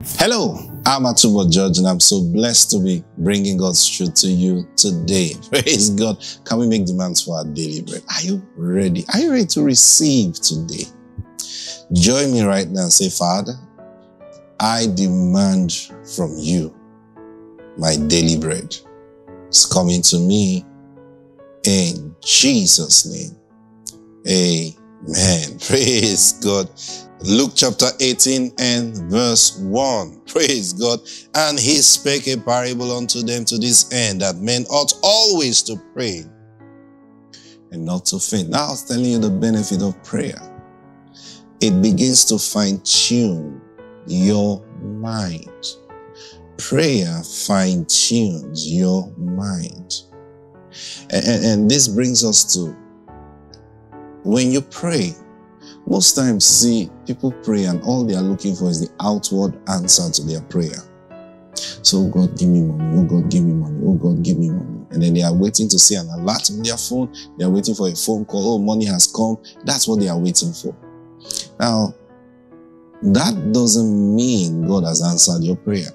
Hello, I'm Atubo George, and I'm so blessed to be bringing God's truth to you today. Praise God. Can we make demands for our daily bread? Are you ready? Are you ready to receive today? Join me right now and say, Father, I demand from you my daily bread. It's coming to me in Jesus' name. Amen. Praise God. Luke chapter 18 and verse 1. Praise God. And he spake a parable unto them to this end that men ought always to pray and not to faint. Now I was telling you the benefit of prayer. It begins to fine tune your mind. Prayer fine tunes your mind. And, and, and this brings us to when you pray, most times, see, people pray and all they are looking for is the outward answer to their prayer. So, oh God, give me money. Oh God, give me money. Oh God, give me money. And then they are waiting to see an alert on their phone. They are waiting for a phone call. Oh, money has come. That's what they are waiting for. Now, that doesn't mean God has answered your prayer.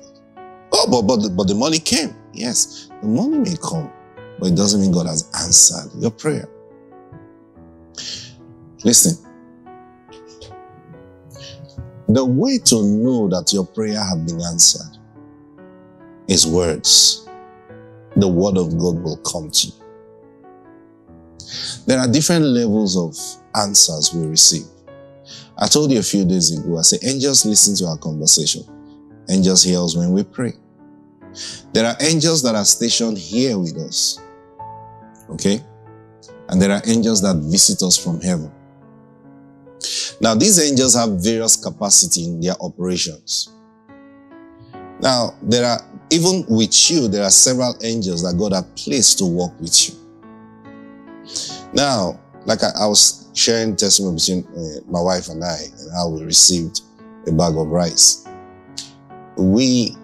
Oh, but, but, but the money came. Yes, the money may come, but it doesn't mean God has answered your prayer. Listen, the way to know that your prayer has been answered is words. The word of God will come to you. There are different levels of answers we receive. I told you a few days ago, I said, angels listen to our conversation. Angels hear us when we pray. There are angels that are stationed here with us. Okay? And there are angels that visit us from heaven. Now, these angels have various capacity in their operations. Now, there are, even with you, there are several angels that God has placed to work with you. Now, like I, I was sharing testimony between uh, my wife and I and how we received a bag of rice. We,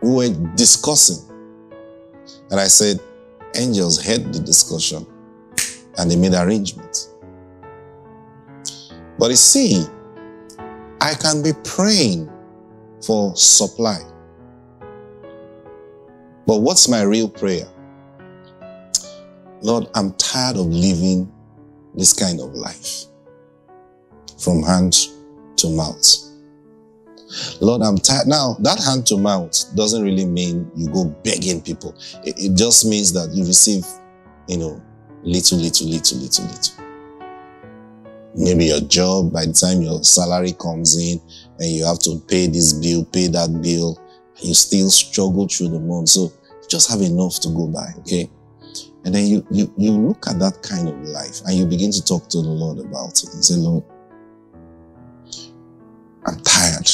we were discussing and I said, angels heard the discussion and they made arrangements. But you see, I can be praying for supply. But what's my real prayer? Lord, I'm tired of living this kind of life from hand to mouth. Lord, I'm tired. Now, that hand to mouth doesn't really mean you go begging people. It, it just means that you receive, you know, little, little, little, little, little maybe your job, by the time your salary comes in and you have to pay this bill, pay that bill, you still struggle through the month. So just have enough to go by, okay? And then you, you, you look at that kind of life and you begin to talk to the Lord about it and say, Lord, I'm tired.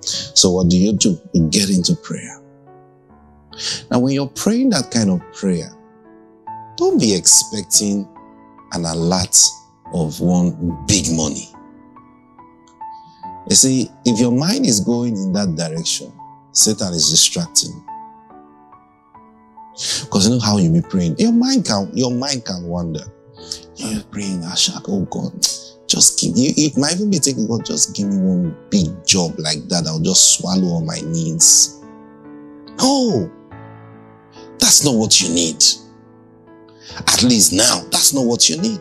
So what do you do? You get into prayer. Now, when you're praying that kind of prayer, don't be expecting an alert of one big money. You see, if your mind is going in that direction, Satan is distracting. Because you know how you be praying. Your mind can your mind can wander. You're praying, ah, Ashak, oh God, just give you it might even be thinking, God, just give me one big job like that. I'll just swallow all my needs. No, that's not what you need. At least now, that's not what you need.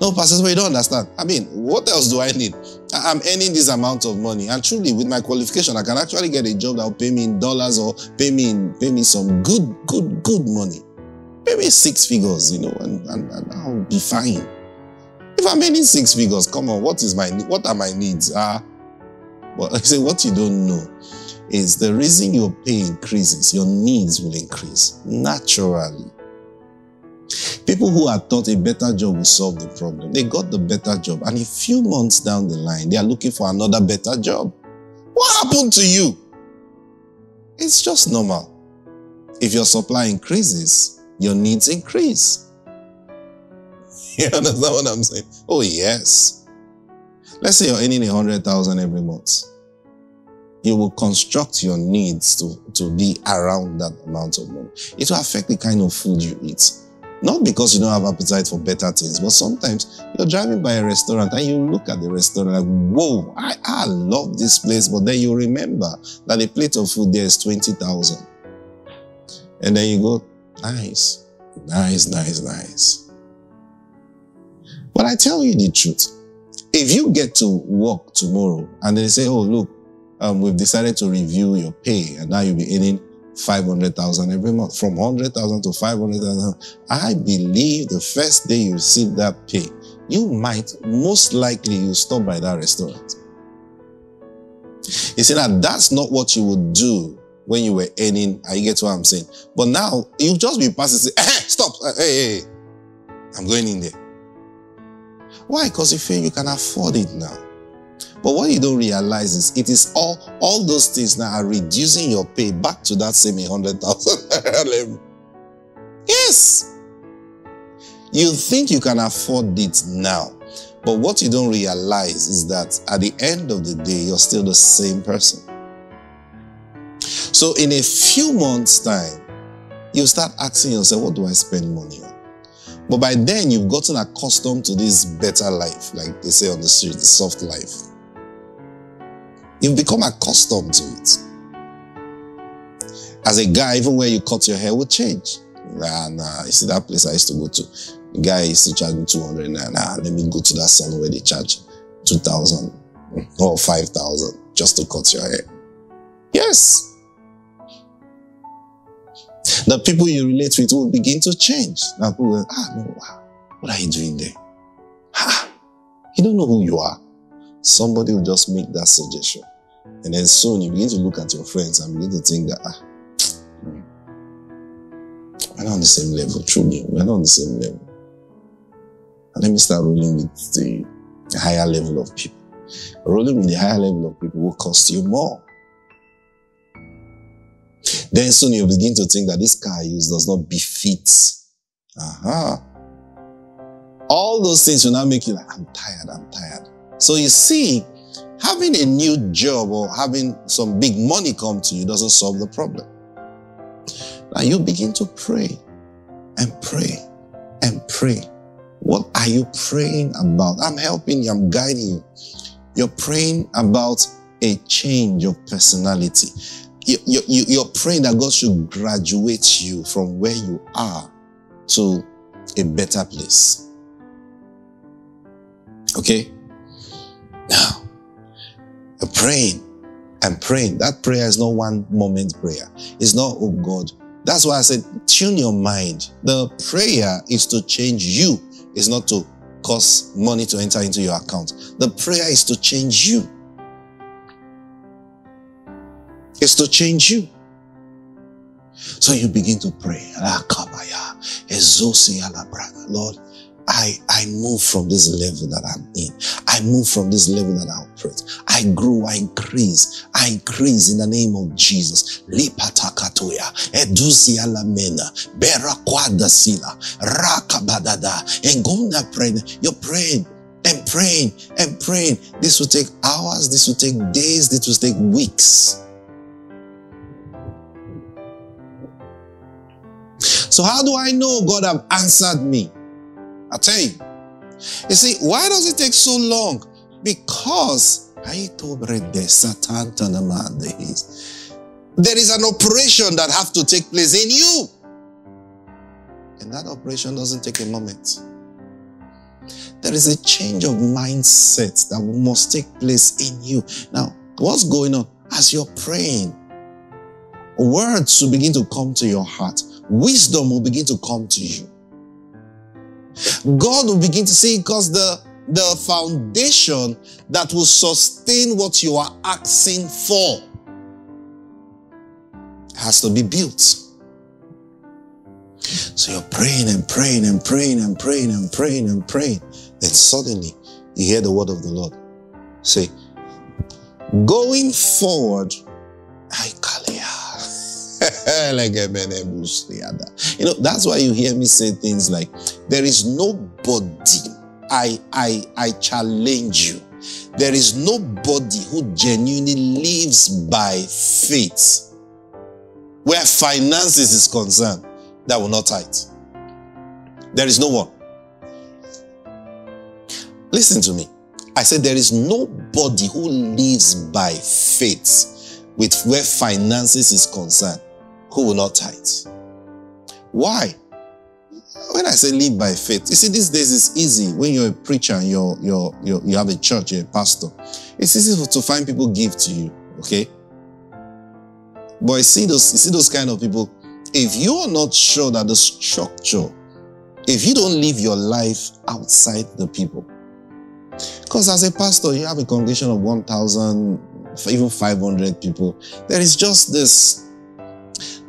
No, Pastor, you don't understand. I mean, what else do I need? I'm earning this amount of money, and truly, with my qualification, I can actually get a job that will pay me in dollars or pay me in, pay me some good, good, good money. Pay me six figures, you know, and, and, and I'll be fine. If I'm earning six figures, come on, what is my what are my needs? Ah, uh, but I say what you don't know is the reason your pay increases, your needs will increase naturally. People who had thought a better job would solve the problem, they got the better job. And a few months down the line, they are looking for another better job. What happened to you? It's just normal. If your supply increases, your needs increase. You understand what I'm saying? Oh, yes. Let's say you're earning a hundred thousand every month. You will construct your needs to, to be around that amount of money. It will affect the kind of food you eat. Not because you don't have appetite for better things, but sometimes you're driving by a restaurant and you look at the restaurant like, whoa, I, I love this place. But then you remember that a plate of food there is 20,000. And then you go, nice, nice, nice, nice. But I tell you the truth. If you get to work tomorrow and they say, oh, look, um, we've decided to review your pay and now you'll be earning 500,000 every month, from 100,000 to 500,000. I believe the first day you receive that pay, you might, most likely, you stop by that restaurant. You see, now that's not what you would do when you were earning, I get what I'm saying. But now, you just be passing, say, hey, stop, eh, hey, hey, hey, I'm going in there. Why? Because you feel you can afford it now. But what you don't realize is it is all, all those things now are reducing your pay back to that same 100,000 level. Yes. You think you can afford it now. But what you don't realize is that at the end of the day, you're still the same person. So in a few months' time, you start asking yourself, what do I spend money on? But by then, you've gotten accustomed to this better life, like they say on the street, the soft life. You've become accustomed to it. As a guy, even where you cut your hair will change. Nah, nah, you see that place I used to go to. The guy used to charge me 200 nah, nah, let me go to that salon where they charge 2,000 or 5,000 just to cut your hair. Yes. The people you relate with will begin to change. Now people will, ah, no, what are you doing there? Ah, you don't know who you are. Somebody will just make that suggestion. And then soon you begin to look at your friends and begin to think that, ah, we're not on the same level, truly. We're not on the same level. And let me start rolling with the higher level of people. Rolling with the higher level of people will cost you more. Then soon you begin to think that this car I use does not befit. Uh-huh. All those things will now make you like, I'm tired, I'm tired. So you see, having a new job or having some big money come to you doesn't solve the problem. Now you begin to pray and pray and pray. What are you praying about? I'm helping you, I'm guiding you. You're praying about a change of personality. You, you, you're praying that God should graduate you from where you are to a better place. Okay? Now, praying and praying. That prayer is not one moment prayer. It's not, oh God. That's why I said, tune your mind. The prayer is to change you. It's not to cause money to enter into your account. The prayer is to change you. It's to change you. So you begin to pray. Lord, I, I move from this level that I'm in. I move from this level that I operate. I grow, I increase. I increase in the name of Jesus. Lipatakatoya, Edusia lamena, Rakabadada, and Gomna praying. You're praying and praying and praying. This will take hours, this will take days, this will take weeks. So how do I know God have answered me? I'll tell you. You see, why does it take so long? Because there is an operation that have to take place in you. And that operation doesn't take a moment. There is a change of mindset that must take place in you. Now, what's going on? As you're praying, words will begin to come to your heart. Wisdom will begin to come to you. God will begin to see because the, the foundation that will sustain what you are asking for has to be built. So you're praying and praying and praying and praying and praying and praying. Then suddenly you hear the word of the Lord say, going forward, I call you know, that's why you hear me say things like, there is nobody, I, I, I challenge you. There is nobody who genuinely lives by faith where finances is concerned that will not tithe. There is no one. Listen to me. I said there is nobody who lives by faith with where finances is concerned who will not tithe. Why? When I say live by faith, you see, these days it's easy when you're a preacher and you're, you're, you're, you have a church, you're a pastor. It's easy to find people give to you, okay? But you see those, you see those kind of people, if you are not sure that the structure, if you don't live your life outside the people, because as a pastor, you have a congregation of 1,000, even 500 people, there is just this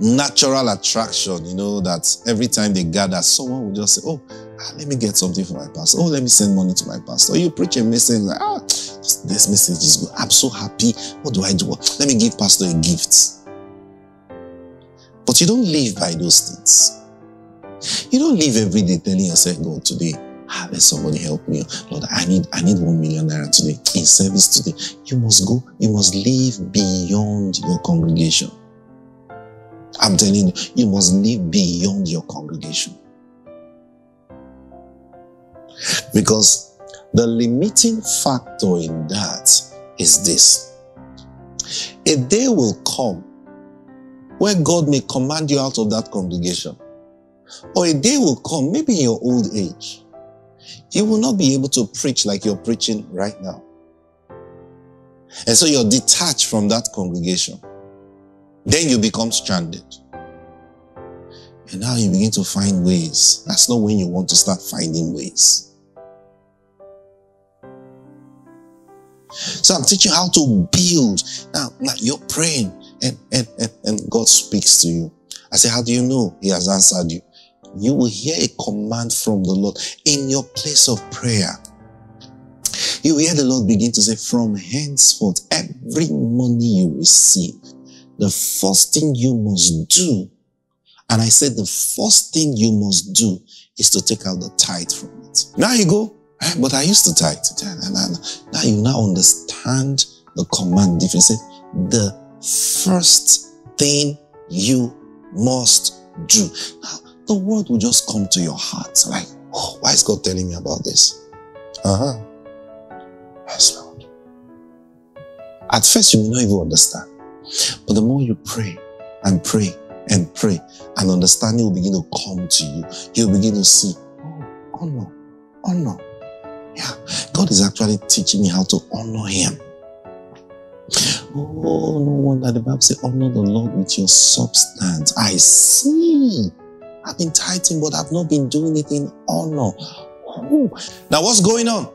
natural attraction, you know, that every time they gather, someone will just say, Oh, ah, let me get something for my pastor. Oh, let me send money to my pastor. Or you preach a message like, Ah, this message is good. I'm so happy. What do I do? Let me give pastor a gift. But you don't live by those things. You don't live every day telling yourself, God, today, ah, let somebody help me. Lord, I need, I need one million naira today in service today. You must go, you must live beyond your congregation. I'm telling you, you must live beyond your congregation. Because the limiting factor in that is this. A day will come where God may command you out of that congregation. Or a day will come, maybe in your old age, you will not be able to preach like you're preaching right now. And so you're detached from that congregation. Then you become stranded. And now you begin to find ways. That's not when you want to start finding ways. So I'm teaching how to build. Now, now you're praying and, and, and, and God speaks to you. I say, how do you know he has answered you? You will hear a command from the Lord in your place of prayer. You hear the Lord begin to say, from henceforth, every money you receive, the first thing you must do, and I said the first thing you must do is to take out the tithe from it. Now you go, eh, but I used to tithe. Now you now understand the command difference. The first thing you must do. Now, the word will just come to your heart. Like, oh, why is God telling me about this? Uh-huh. Yes, Lord. At first, you may not even understand. But the more you pray and pray and pray, and understanding will begin to come to you. You'll begin to see, oh, honor, honor. Yeah, God is actually teaching me how to honor Him. Oh, no wonder the Bible says, honor the Lord with your substance. I see. I've been tithing, but I've not been doing it in honor. Oh. Now, what's going on?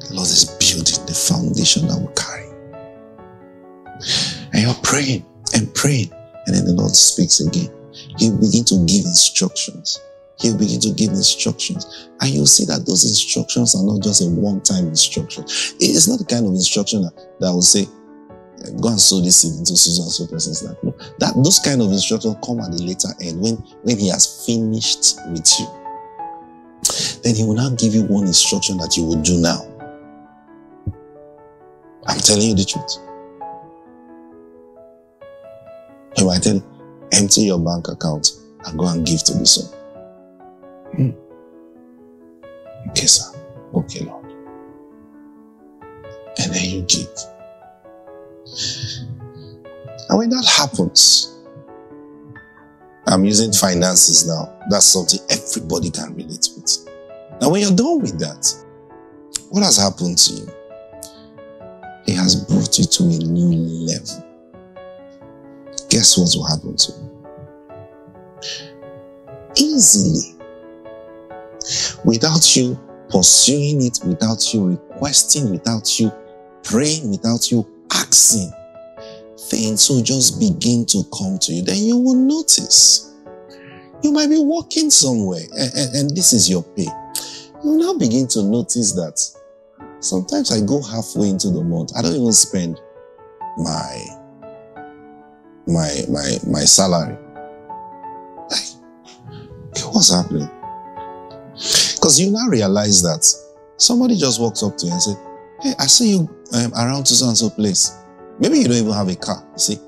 The Lord is building the foundation that will. Praying and praying, and then the Lord speaks again. He'll begin to give instructions. He'll begin to give instructions. And you'll see that those instructions are not just a one-time instruction. It's not the kind of instruction that, that will say, go and sow this seed into so and so person's. No, that those kind of instructions come at the later end when, when he has finished with you. Then he will now give you one instruction that you will do now. I'm telling you the truth. Might tell empty your bank account and go and give to the son. Hmm. Okay, sir. Okay, Lord. And then you give. And when that happens, I'm using finances now. That's something everybody can relate with. Now, when you're done with that, what has happened to you? It has brought you to a new level. Guess what will happen to you? Easily without you pursuing it, without you requesting, without you praying, without you asking, things will just begin to come to you. Then you will notice. You might be walking somewhere and, and, and this is your pay. You now begin to notice that sometimes I go halfway into the month. I don't even spend my my my my salary. Like, what's happening? Because you now realize that somebody just walks up to you and say, Hey, I see you um, around so and so place. Maybe you don't even have a car. You see,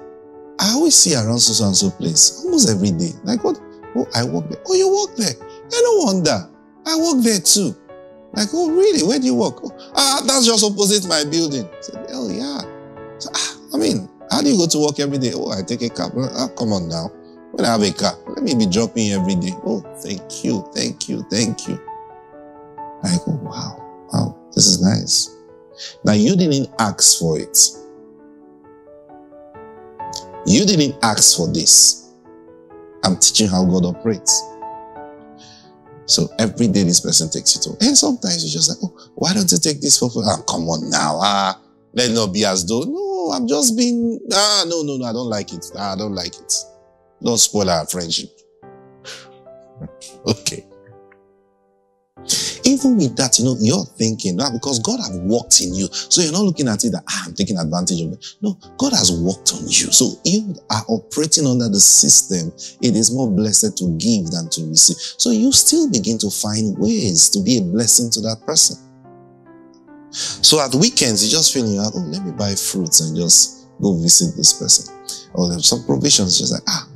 I always see around so and so place almost every day. Like, what? Oh, I work there. Oh, you work there. No wonder. I work there too. Like, oh, really? Where do you work? Oh, ah, that's just opposite my building. I said, oh, yeah. So, ah, I mean, how do you go to work every day? Oh, I take a cab. Ah, come on now. When I have a car, let me be dropping every day. Oh, thank you, thank you, thank you. I go, wow, wow, this is nice. Now you didn't ask for it. You didn't ask for this. I'm teaching how God operates. So every day this person takes it to. And sometimes you're just like, oh, why don't you take this for? Ah, come on now. Ah, let not be as though, no, I'm just being, ah, no, no, no, I don't like it. Ah, I don't like it. Don't spoil our friendship. okay. Even with that, you know, you're thinking, now because God has worked in you. So you're not looking at it that, ah, I'm taking advantage of it. No, God has worked on you. So you are operating under the system. It is more blessed to give than to receive. So you still begin to find ways to be a blessing to that person. So at weekends, you're just feeling like, oh, let me buy fruits and just go visit this person. Or some provisions, just like, ah,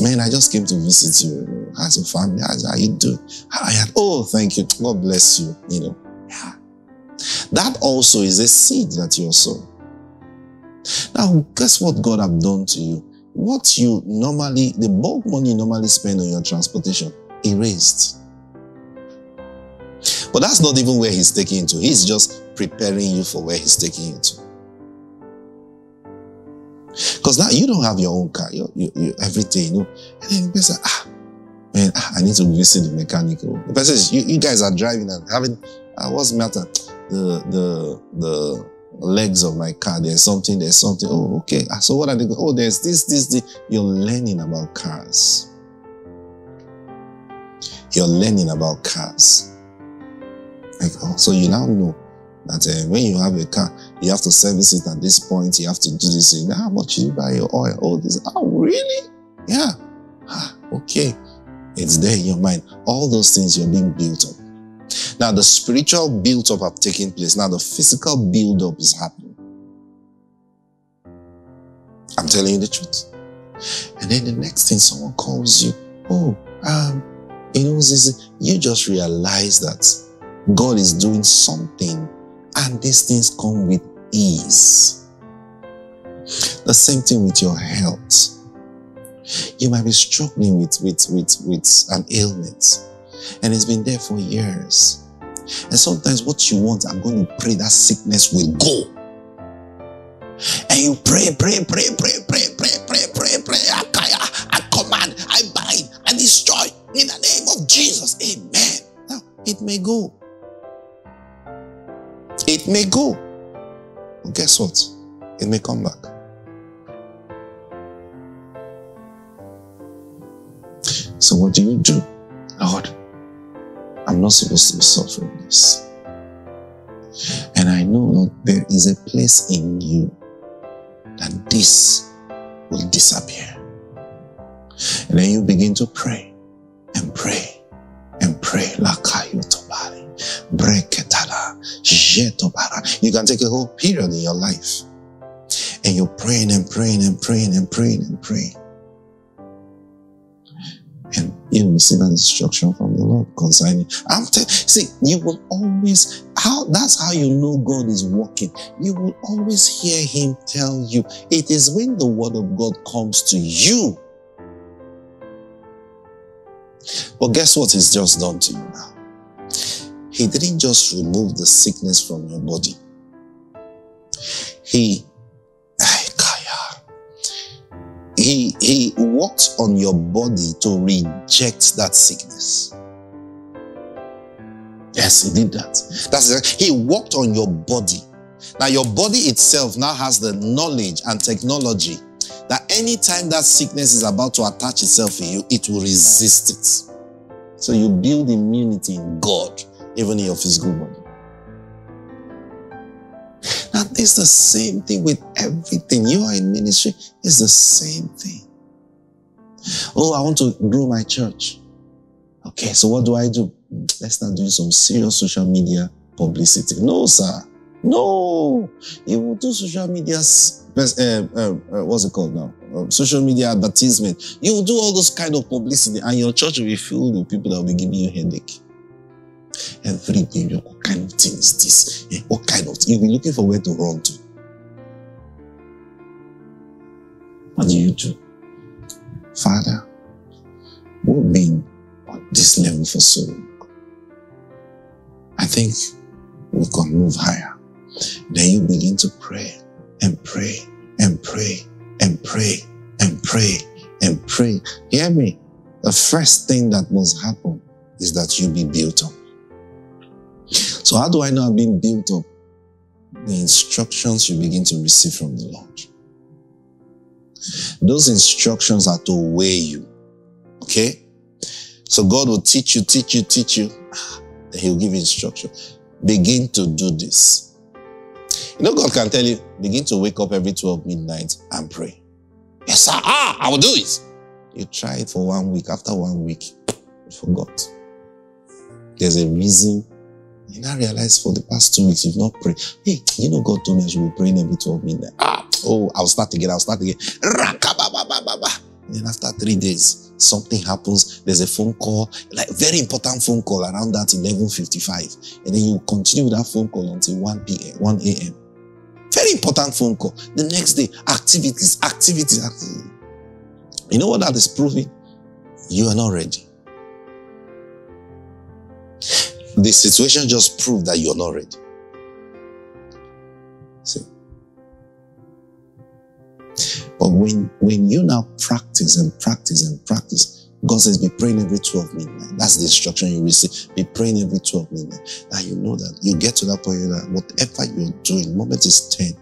Man, I just came to visit you. How's your family? How's how you doing? How you? Oh, thank you. God bless you. You know. Yeah. That also is a seed that you're sowing. Now, guess what God have done to you? What you normally, the bulk money you normally spend on your transportation, erased. But that's not even where he's taking you to. He's just preparing you for where he's taking you to. Because now you don't have your own car, you, you, you, everything, you know. And then the person, ah, man, ah, I need to visit the mechanic. The person you, you guys are driving and having, uh, what's the matter? The, the, the legs of my car, there's something, there's something. Oh, okay. Ah, so what are they? Oh, there's this, this, this. You're learning about cars. You're learning about cars. Like, oh, so you now know that uh, when you have a car, you have to service it at this point, you have to do this. How much you buy your oil? Oh, this. Oh, really? Yeah. Ah, okay. It's there in your mind. All those things you're being built up. Now, the spiritual build up have taken place. Now, the physical build up is happening. I'm telling you the truth. And then the next thing someone calls you, oh, um, you know, you just realize that God is doing something and these things come with ease. The same thing with your health. You might be struggling with, with, with, with an ailment and it's been there for years. And sometimes what you want, I'm going to pray that sickness will go. And you pray, pray, pray, pray, pray, pray, pray, pray, pray. I, I command, I bind, I destroy in the name of Jesus. Amen. Now, it may go. It may go. But guess what? It may come back. So what do you do? Lord, I'm not supposed to be suffering this. And I know, Lord, there is a place in you that this will disappear. And then you begin to pray and pray and pray. Lakayo tobari. Breketala. You can take a whole period in your life. And you're praying and praying and praying and praying and praying. And you receive an instruction from the Lord concerning. I'm t- see, you will always how that's how you know God is working. You will always hear Him tell you. It is when the word of God comes to you but guess what He's just done to you now? He didn't just remove the sickness from your body. He, he, he on your body to reject that sickness. Yes, he did that. That's he worked on your body. Now your body itself now has the knowledge and technology that anytime that sickness is about to attach itself in you, it will resist it. So you build immunity in God, even in your physical body. Now, it's the same thing with everything. You are in ministry, it's the same thing. Oh, I want to grow my church. Okay, so what do I do? Let's start doing some serious social media publicity. No, sir. No. You will do social media, uh, uh, what's it called now? uh, social media advertisement. You will do all those kind of publicity and your church will be filled with people that will be giving you headache. Every day, what kind of thing is this? What kind of You'll be looking for where to run to. What do you do? Father, we've been on this level for so long. I think we can move higher. Then you begin to pray and pray and pray and pray and pray and pray. Hear me. The first thing that must happen is that you be built up. So how do I know I've been built up? The instructions you begin to receive from the Lord. Those instructions are to weigh you. Okay? So God will teach you, teach you, teach you. Then He'll give you instruction. Begin to do this. You know, God can tell you, begin to wake up every 12 midnight and pray. Yes, sir. Ah, I will do it. You try it for one week. After one week, you forgot. There's a reason. You now realize for the past two weeks, you've not prayed. Hey, you know, God told me I should be praying every 12 midnight. Ah, oh, I'll start again. I'll start again. And then after three days, something happens. There's a phone call, like very important phone call around that 11.55. And then you continue that phone call until 1 p.m., 1 a.m. Very important phone call. The next day, activities, activities, activities. You know what that is proving? You are not ready. The situation just proved that you're not ready. See? But when, when you now practice and practice and practice, God says, be praying every 12 midnight. That's the instruction you receive. Be praying every 12 midnight. And you know that you get to that point that whatever you're doing, moment is 10.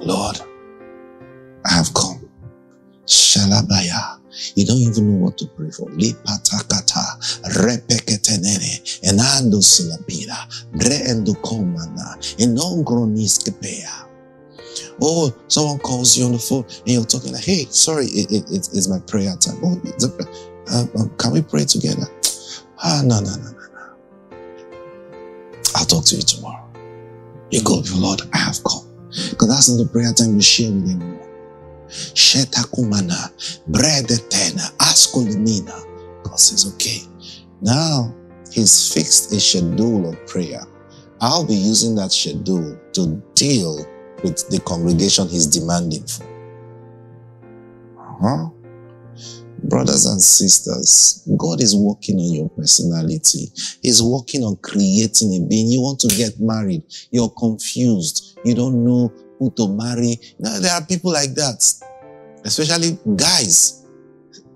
Lord, I have come. Shalabaya. You don't even know what to pray for. Lipatakata, repeketenene, enando silapira, breendo komana, enongroniskepea. Oh, someone calls you on the phone and you're talking like, hey, sorry, it, it, it, it's my prayer time. Oh, uh, can we pray together? Ah, no, no, no, no, no. I'll talk to you tomorrow. You go, Lord, I have come. Because that's not the prayer time you share with anyone. Shetakumana, bredetena, askulimina. God says, okay. Now, He's fixed a schedule of prayer. I'll be using that schedule to deal with the congregation he's demanding for. Uh-huh. Brothers and sisters, God is working on your personality. He's working on creating a being. You want to get married. You're confused. You don't know who to marry. Now, there are people like that, especially guys.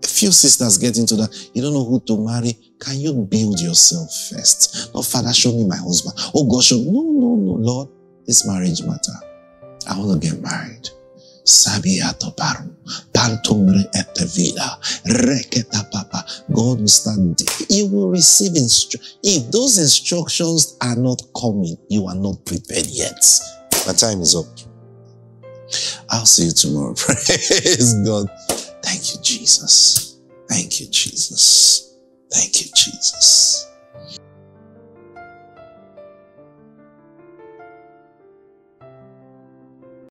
A few sisters get into that. You don't know who to marry. Can you build yourself first? No, Father, show me my husband. Oh, God, show me. No, no, no, Lord. This marriage matter. I want to get married. Sabiato paru, pantumre etevila, reketa papa. God will start. You will receive instructions. If those instructions are not coming, you are not prepared yet. My time is up. I'll see you tomorrow. Praise God. Thank you, Jesus. Thank you, Jesus. Thank you, Jesus.